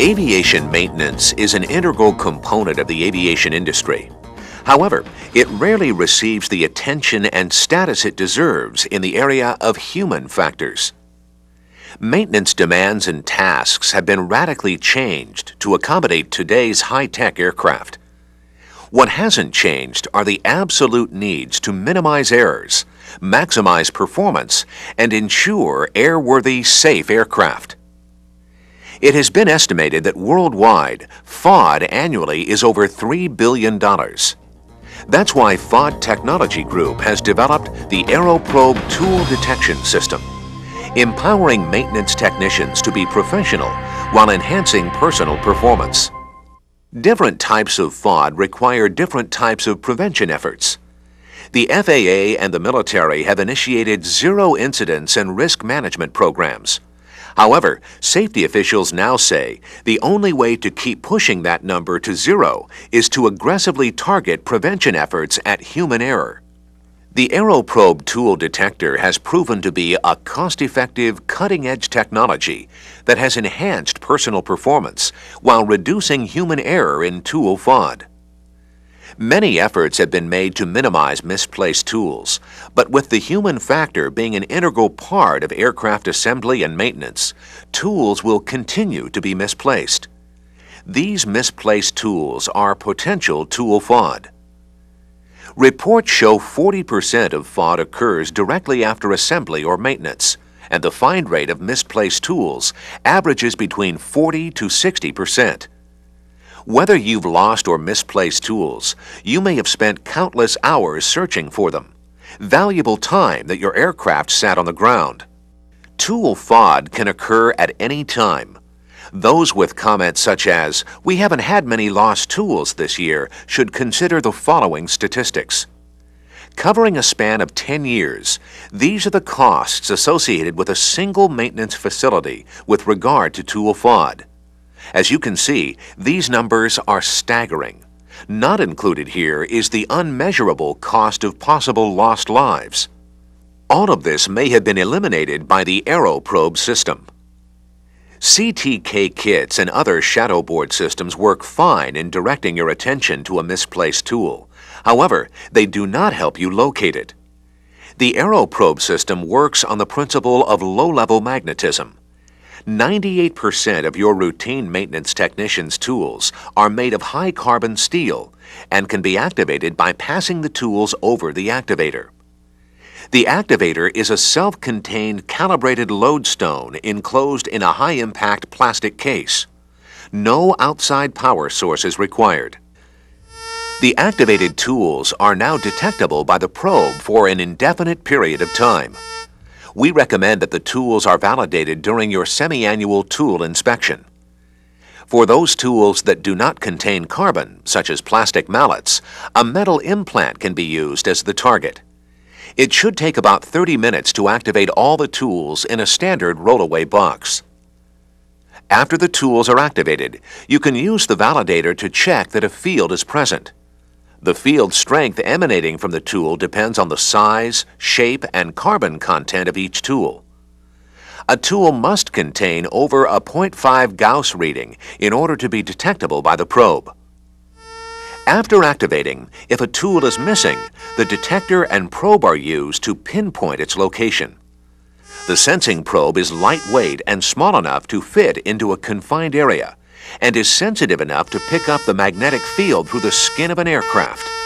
Aviation maintenance is an integral component of the aviation industry. However, it rarely receives the attention and status it deserves in the area of human factors. Maintenance demands and tasks have been radically changed to accommodate today's high-tech aircraft. What hasn't changed are the absolute needs to minimize errors, maximize performance, and ensure airworthy, safe aircraft. It has been estimated that worldwide, FOD annually is over $3 billion. That's why FOD Technology Group has developed the AeroProbe Tool Detection System, empowering maintenance technicians to be professional while enhancing personal performance. Different types of FOD require different types of prevention efforts. The FAA and the military have initiated zero incidents and risk management programs. However, safety officials now say the only way to keep pushing that number to zero is to aggressively target prevention efforts at human error. The AeroProbe tool detector has proven to be a cost-effective, cutting-edge technology that has enhanced personal performance while reducing human error in tool FOD. Many efforts have been made to minimize misplaced tools, but with the human factor being an integral part of aircraft assembly and maintenance, tools will continue to be misplaced. These misplaced tools are potential tool FOD. Reports show 40% of FOD occurs directly after assembly or maintenance, and the find rate of misplaced tools averages between 40 to 60 percent. Whether you've lost or misplaced tools, you may have spent countless hours searching for them. Valuable time that your aircraft sat on the ground. Tool FOD can occur at any time. Those with comments such as, we haven't had many lost tools this year, should consider the following statistics. Covering a span of 10 years, these are the costs associated with a single maintenance facility with regard to tool FOD. As you can see, these numbers are staggering. Not included here is the unmeasurable cost of possible lost lives. All of this may have been eliminated by the AeroProbe system. CTK kits and other shadow board systems work fine in directing your attention to a misplaced tool. However, they do not help you locate it. The AeroProbe system works on the principle of low-level magnetism. 98% of your routine maintenance technician's tools are made of high carbon steel and can be activated by passing the tools over the activator. The activator is a self-contained calibrated lodestone enclosed in a high-impact plastic case. No outside power source is required. The activated tools are now detectable by the probe for an indefinite period of time we recommend that the tools are validated during your semi-annual tool inspection. For those tools that do not contain carbon, such as plastic mallets, a metal implant can be used as the target. It should take about 30 minutes to activate all the tools in a standard rollaway box. After the tools are activated, you can use the validator to check that a field is present. The field strength emanating from the tool depends on the size, shape, and carbon content of each tool. A tool must contain over a 0.5 Gauss reading in order to be detectable by the probe. After activating, if a tool is missing, the detector and probe are used to pinpoint its location. The sensing probe is lightweight and small enough to fit into a confined area and is sensitive enough to pick up the magnetic field through the skin of an aircraft.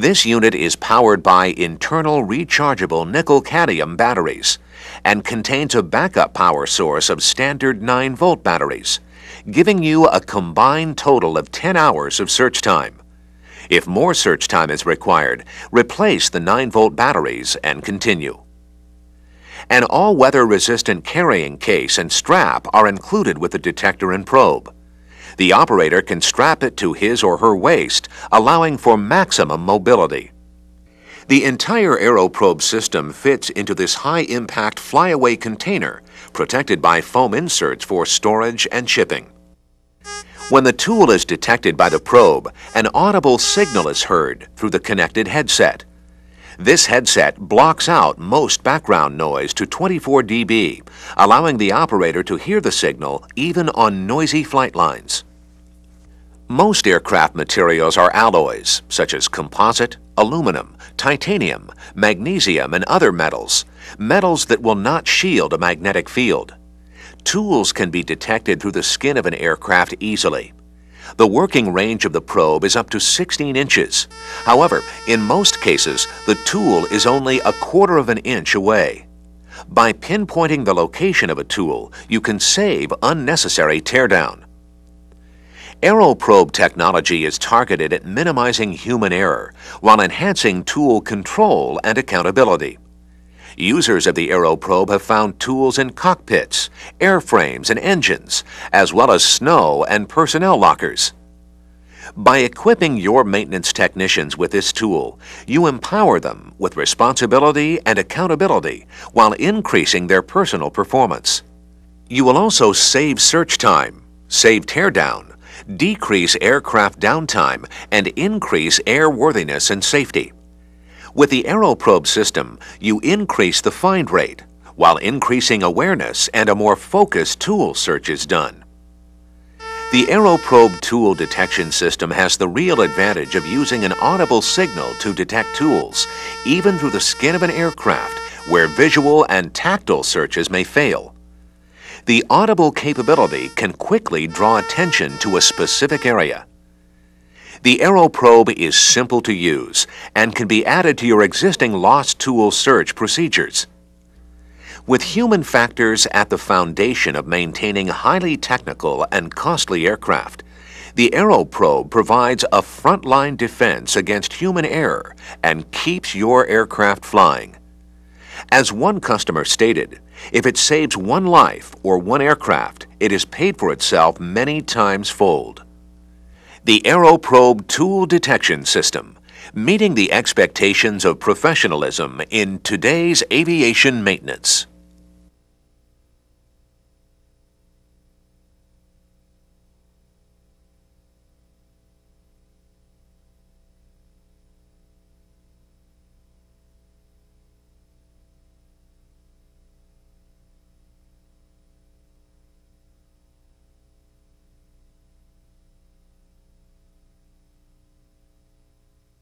This unit is powered by internal rechargeable nickel-cadmium batteries and contains a backup power source of standard 9-volt batteries, giving you a combined total of 10 hours of search time. If more search time is required, replace the 9-volt batteries and continue. An all-weather resistant carrying case and strap are included with the detector and probe. The operator can strap it to his or her waist, allowing for maximum mobility. The entire AeroProbe system fits into this high-impact flyaway container, protected by foam inserts for storage and shipping. When the tool is detected by the probe, an audible signal is heard through the connected headset. This headset blocks out most background noise to 24 dB, allowing the operator to hear the signal even on noisy flight lines. Most aircraft materials are alloys, such as composite, aluminum, titanium, magnesium, and other metals, metals that will not shield a magnetic field. Tools can be detected through the skin of an aircraft easily. The working range of the probe is up to 16 inches. However, in most cases, the tool is only a quarter of an inch away. By pinpointing the location of a tool, you can save unnecessary teardown. AeroProbe technology is targeted at minimizing human error while enhancing tool control and accountability. Users of the AeroProbe have found tools in cockpits, airframes, and engines, as well as snow and personnel lockers. By equipping your maintenance technicians with this tool, you empower them with responsibility and accountability while increasing their personal performance. You will also save search time, save teardown, decrease aircraft downtime, and increase airworthiness and safety. With the AeroProbe system, you increase the find rate, while increasing awareness and a more focused tool search is done. The AeroProbe tool detection system has the real advantage of using an audible signal to detect tools, even through the skin of an aircraft, where visual and tactile searches may fail. The audible capability can quickly draw attention to a specific area. The AeroProbe is simple to use and can be added to your existing lost tool search procedures. With human factors at the foundation of maintaining highly technical and costly aircraft, the AeroProbe provides a frontline defense against human error and keeps your aircraft flying. As one customer stated, if it saves one life or one aircraft, it has paid for itself many times fold. The AeroProbe Tool Detection System, meeting the expectations of professionalism in today's aviation maintenance.